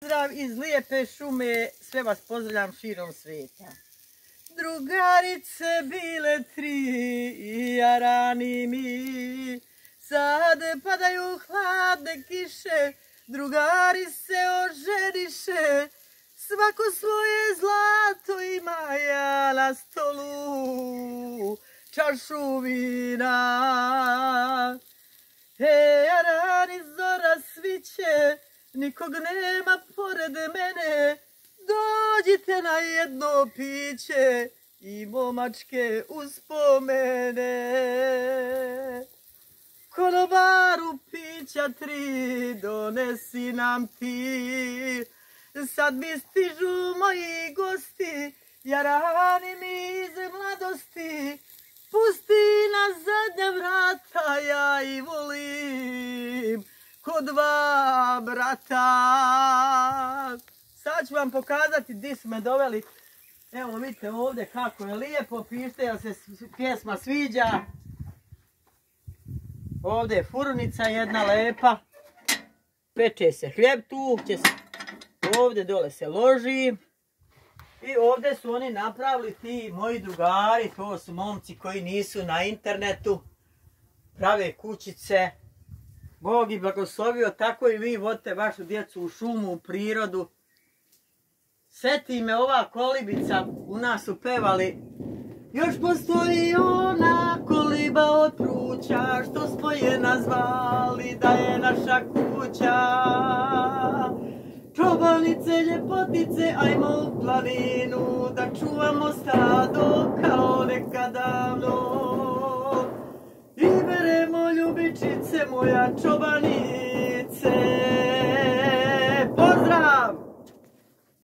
Pozdrav iz lijepe šume, sve vas pozdravljam širom svijeta. Drugarice bile tri i jarani mi, sad padaju hladne kiše, drugari se oženiše, svako svoje zlato ima ja na stolu, čašu vina. He, jarani zora sviće, nikog nema pored mene, dođite na jedno piće i momačke uspomene. Konobaru pića tri donesi nam ti, sad mi stižu moji gosti, jarani mi iz mladosti, pusti na zadnja vrata, ja i volim ko dva brata. Sad ću vam pokazati di su me doveli. Evo vidite ovdje kako je lijepo, pišite jel se pjesma sviđa. Ovdje je furnica jedna lepa. Peče se hljeb tu, će ovdje dole se loži. I ovdje su oni napravili ti moji drugari, to su momci koji nisu na internetu. Prave kućice. Bog ih blagoslovio, tako i vi vodite vašu djecu u šumu, u prirodu. Seti me ova kolibica, u nas su pevali. Još postoji ona koliba od pruća, što smo je nazvali da je naša kuća. Čobanice, ljepotice, ajmo u planinu, da čuvamo stado kao Ljubičice moja čobanice,